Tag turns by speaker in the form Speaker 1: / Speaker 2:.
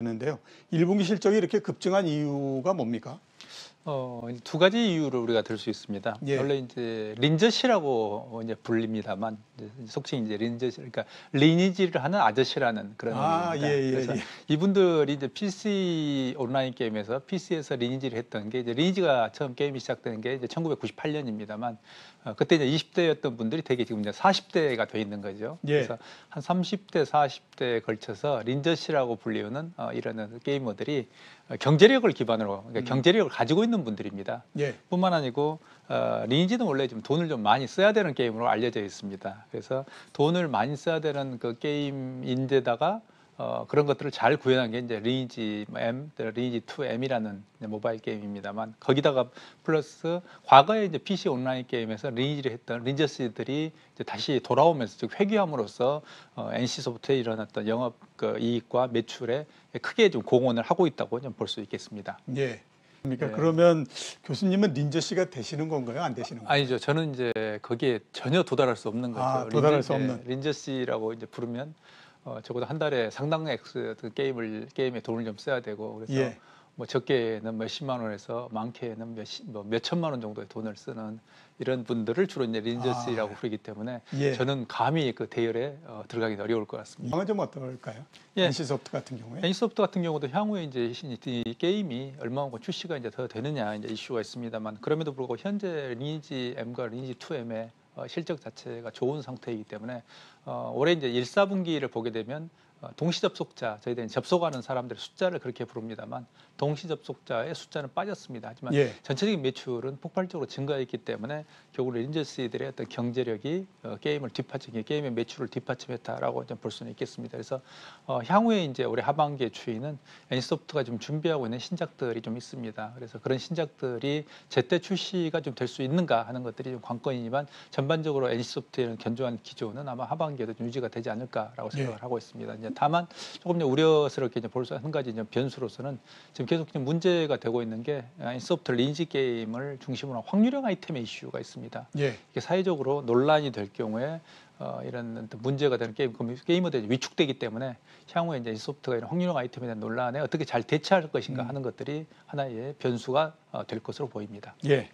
Speaker 1: 있는데요. 1분기 실적이 이렇게 급증한 이유가 뭡니까?
Speaker 2: 어, 두 가지 이유를 우리가 들 수 있습니다.
Speaker 1: 예.
Speaker 2: 원래 이제 린저씨라고 이제 불립니다만 이제 속칭 이제 린저씨 그러니까 리니지를 하는 아저씨라는 그런
Speaker 1: 아,
Speaker 2: 의미입니다.
Speaker 1: 예, 예,
Speaker 2: 그래서
Speaker 1: 예.
Speaker 2: 이분들이 이제 PC 온라인 게임에서 PC에서 리니지를 했던 게 이제 리니지가 처음 게임이 시작된 게 이제 1998년입니다만 어, 그때 이제 20대였던 분들이 되게 지금 이제 40대가 돼 있는 거죠.
Speaker 1: 예.
Speaker 2: 그래서 한 30대, 40대에 걸쳐서 린저씨라고 불리우는 어, 이런 게이머들이 어, 경제력을 기반으로 그러니까
Speaker 1: 음.
Speaker 2: 경제력을 가지 고 있는 분들입니다.
Speaker 1: 예.
Speaker 2: 뿐만 아니고 어, 리니지는 원래 좀 돈을 좀 많이 써야 되는 게임으로 알려져 있습니다. 그래서 돈을 많이 써야 되는 그 게임인데다가 어, 그런 것들을 잘 구현한 게 이제 리니지 M, 리니지 2M이라는 모바일 게임입니다만 거기다가 플러스 과거에 이제 PC 온라인 게임에서 리니지를 했던 린저스들이 이제 다시 돌아오면서 즉 회귀함으로써 어, NC 소프트에 일어났던 영업 그 이익과 매출에 크게 좀 공헌을 하고 있다고 좀 볼 수 있겠습니다.
Speaker 1: 예. 그러니까
Speaker 2: 예.
Speaker 1: 그러면 교수님은 린저 씨가 되시는 건가요? 안 되시는 건가요?
Speaker 2: 아니죠. 저는 이제 거기에 전혀 도달할 수 없는 거죠.
Speaker 1: 아, 도달할
Speaker 2: 린저-
Speaker 1: 수 없는.
Speaker 2: 예, 린저 씨라고 이제 부르면 어, 적어도 한 달에 상당한 액수 그 게임을 게임에 돈을 좀 써야 되고 그래서
Speaker 1: 예.
Speaker 2: 뭐 적게는 몇십만 원에서 많게는 몇, 뭐 몇천만 원 정도의 돈을 쓰는 이런 분들을 주로 이제 린저
Speaker 1: 아.
Speaker 2: 씨라고 부르기 때문에
Speaker 1: 예.
Speaker 2: 저는 감히 그 대열에 어, 들어가기 어려울 것 같습니다.
Speaker 1: 이건 좀 어떨까요?
Speaker 2: 예.
Speaker 1: NC 소프트 같은 경우에.
Speaker 2: 애니소프트 같은 경우도 향후에 이제 이- 이 게임이 얼마만큼 출시가 이제 더 되느냐 이제 이슈가 있습니다만 그럼에도 불구하고 현재 리니지 M과 리니지 2M의 어, 실적 자체가 좋은 상태이기 때문에 어, 올해 이제 1, 4분기를 보게 되면 어, 동시 접속자 저희들이 접속하는 사람들의 숫자를 그렇게 부릅니다만 동시 접속자의 숫자는 빠졌습니다. 하지만
Speaker 1: 예.
Speaker 2: 전체적인 매출은 폭발적으로 증가했기 때문에 결국 린저스들의 어떤 경제력이 어, 게임을 뒷받침, 게임의 매출을 뒷받침했다라고 좀 볼 수는 있겠습니다. 그래서 어, 향후에 이제 올해 하반기의 추이는 애니소프트가 좀 준비하고 있는 신작들이 좀 있습니다. 그래서 그런 신작들이 제때 출시가 좀 될 수 있는가 하는 것들이 좀 관건이지만 전반적으로 애니소프트의 견조한 기조는 아마 하반기에도 좀 유지가 되지 않을까라고 생각을
Speaker 1: 예.
Speaker 2: 하고 있습니다. 이제 다만 조금 이제 우려스럽게 이제 볼수 한 가지 이제 변수로서는 지금 계속 지금 문제가 되고 있는 게 애니소프트 린지 게임을 중심으로 한 확률형 아이템의 이슈가 있습니다.
Speaker 1: 예.
Speaker 2: 이게 사회적으로 논란이 될 경우에 어, 이런 문제가 되는 게임 그럼 게이머들이 위축되기 때문에 향후에 이제 이 소프트가 이런 확률형 아이템에 대한 논란에 어떻게 잘 대처할 것인가
Speaker 1: 음.
Speaker 2: 하는 것들이 하나의 변수가 어, 될 것으로 보입니다.
Speaker 1: 예.